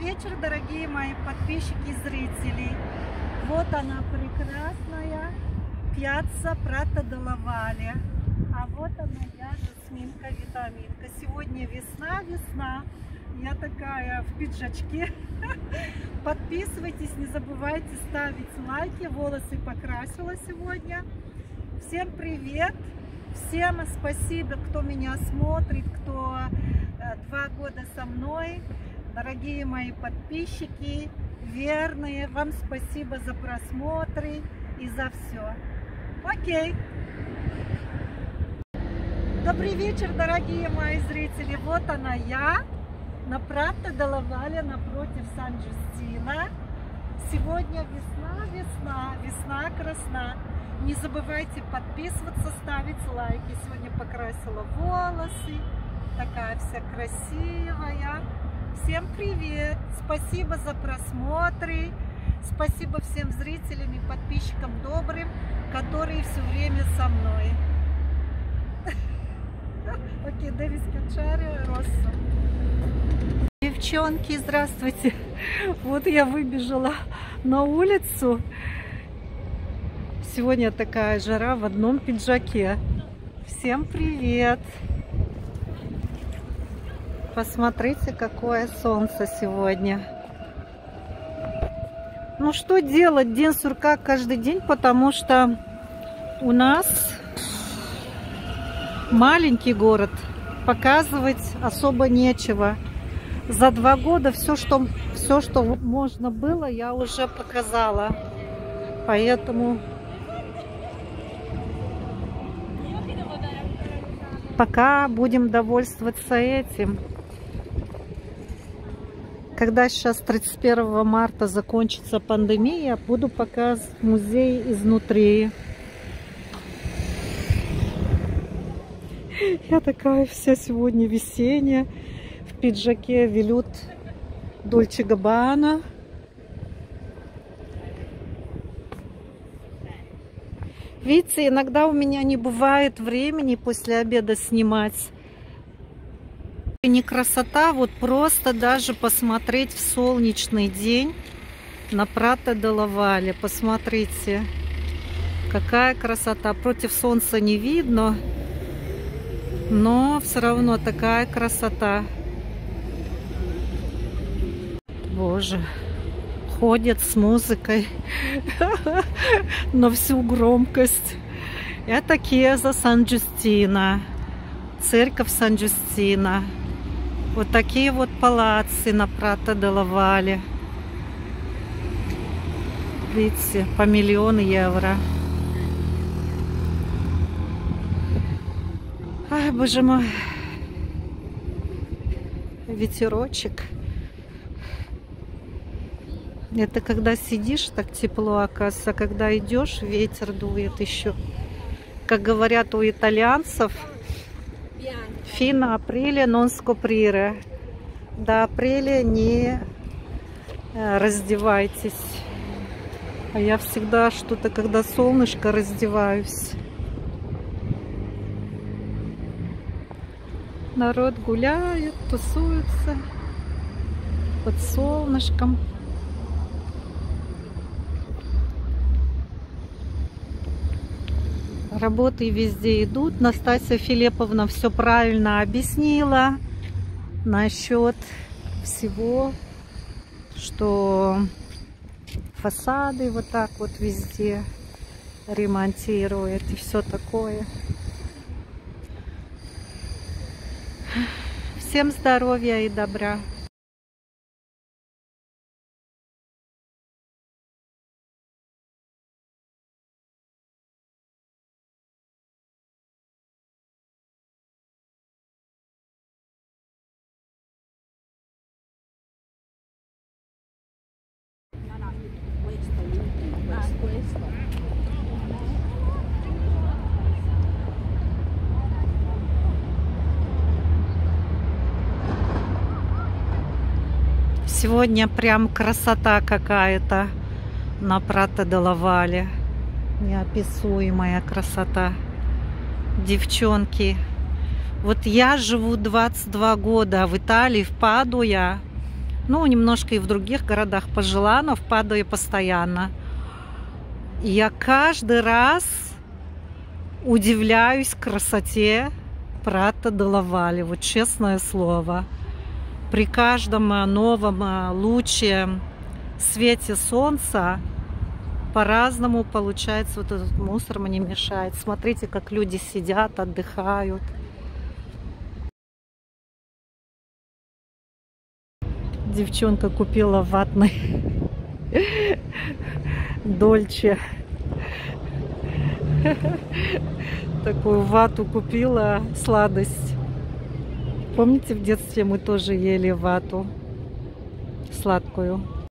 вечер, дорогие мои подписчики и зрители. Вот она прекрасная пьяца Прата Доловали. А вот она я, Жасминка Витаминка. Сегодня весна, весна. Я такая в пиджачке. Подписывайтесь, не забывайте ставить лайки. Волосы покрасила сегодня. Всем привет! Всем спасибо, кто меня смотрит, кто э, два года со мной. Дорогие мои подписчики, верные, вам спасибо за просмотры и за все. Окей. Добрый вечер, дорогие мои зрители. Вот она я, на Пратто Доловале, напротив Сан-Джустина. Сегодня весна, весна, весна красна. Не забывайте подписываться, ставить лайки. Сегодня покрасила волосы. Такая вся красивая. Всем привет! Спасибо за просмотры. Спасибо всем зрителям и подписчикам добрым, которые все время со мной. Окей, Дэвис Качари, Росса. Девчонки, здравствуйте! Вот я выбежала на улицу. Сегодня такая жара в одном пиджаке. Всем привет! Посмотрите, какое солнце сегодня. Ну что делать? День сурка каждый день, потому что у нас маленький город. Показывать особо нечего. За два года все, что, все, что можно было, я уже показала. Поэтому пока будем довольствоваться этим. Когда сейчас 31 марта закончится пандемия, буду показывать музей изнутри. Я такая вся сегодня весенняя. В пиджаке велют Дольче Габбана. Видите, иногда у меня не бывает времени после обеда снимать. Не красота, вот просто даже посмотреть в солнечный день на Прата де Лавале. Посмотрите, какая красота. Против солнца не видно, но все равно такая красота. Боже ходят с музыкой на всю громкость. Это Кеза Сан-Джустина, церковь Сан-Джустина. Вот такие вот палацы на Прата де Лавале. Видите, по миллион евро. Ай, боже мой. Ветерочек. Это когда сидишь, так тепло, оказывается. Когда идешь, ветер дует еще. Как говорят у итальянцев, фина апреля нон скоприре. До апреля не э, раздевайтесь. А я всегда что-то, когда солнышко, раздеваюсь. Народ гуляет, тусуется под солнышком. Работы везде идут. Настасья Филипповна все правильно объяснила насчет всего, что фасады вот так вот везде ремонтирует и все такое. Всем здоровья и добра. Сегодня прям красота какая-то на Прата де Лавале. Неописуемая красота. Девчонки. Вот я живу 22 года в Италии, в Падуя. Ну, немножко и в других городах пожила, но в Падуе постоянно. Я каждый раз удивляюсь красоте Прата де Лавали, вот честное слово. При каждом э, новом э, луче свете солнца по-разному получается вот этот мусор мне мешает. Смотрите, как люди сидят, отдыхают. Девчонка купила ватный Дольче. Такую вату купила, сладость. Помните, в детстве мы тоже ели вату сладкую?